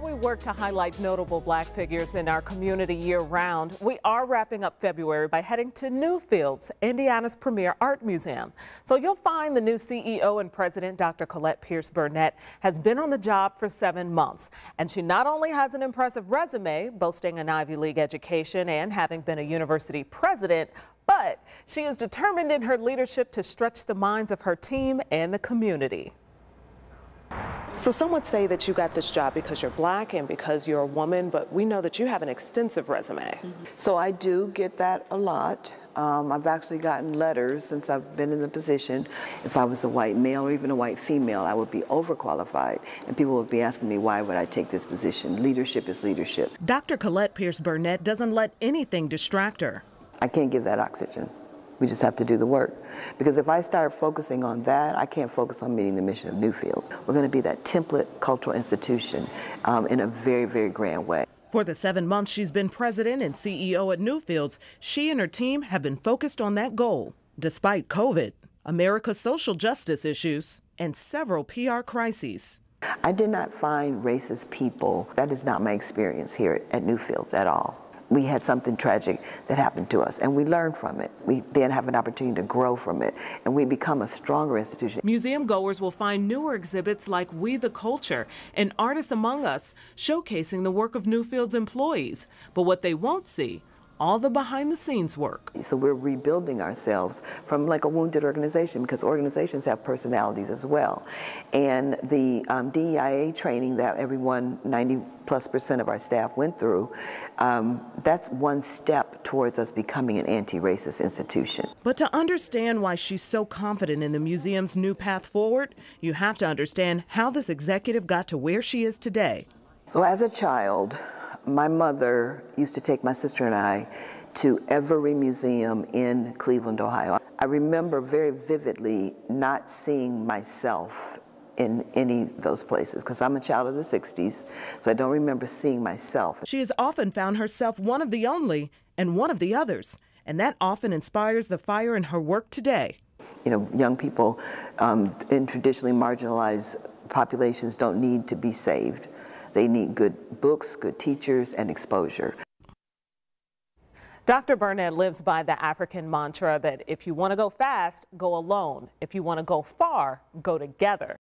We work to highlight notable black figures in our community year round. We are wrapping up February by heading to Newfields, Indiana's premier art museum. So you'll find the new CEO and president, Dr. Colette Pierce Burnette, has been on the job for seven months. And she not only has an impressive resume, boasting an Ivy League education and having been a university president, but she is determined in her leadership to stretch the minds of her team and the community. So some would say that you got this job because you're black and because you're a woman, but we know that you have an extensive resume. Mm -hmm. So I do get that a lot. Um, I've actually gotten letters since I've been in the position. If I was a white male or even a white female, I would be overqualified. And people would be asking me, why would I take this position? Leadership is leadership. Dr. Colette Pierce Burnette doesn't let anything distract her. I can't give that oxygen. We just have to do the work. Because if I start focusing on that, I can't focus on meeting the mission of Newfields. We're going to be that template cultural institution um, in a very, very grand way. For the seven months she's been president and CEO at Newfields, she and her team have been focused on that goal, despite COVID, America's social justice issues, and several PR crises. I did not find racist people. That is not my experience here at Newfields at all we had something tragic that happened to us and we learn from it. We then have an opportunity to grow from it and we become a stronger institution. Museum goers will find newer exhibits like We the Culture and Artists Among Us showcasing the work of Newfield's employees. But what they won't see all the behind the scenes work. So we're rebuilding ourselves from like a wounded organization because organizations have personalities as well. And the um, DEIA training that everyone, 90 plus percent of our staff went through, um, that's one step towards us becoming an anti-racist institution. But to understand why she's so confident in the museum's new path forward, you have to understand how this executive got to where she is today. So as a child, my mother used to take my sister and I to every museum in Cleveland, Ohio. I remember very vividly not seeing myself in any of those places because I'm a child of the 60s, so I don't remember seeing myself. She has often found herself one of the only and one of the others, and that often inspires the fire in her work today. You know, young people um, in traditionally marginalized populations don't need to be saved. They need good books, good teachers, and exposure. Dr. Burnette lives by the African mantra that if you want to go fast, go alone. If you want to go far, go together.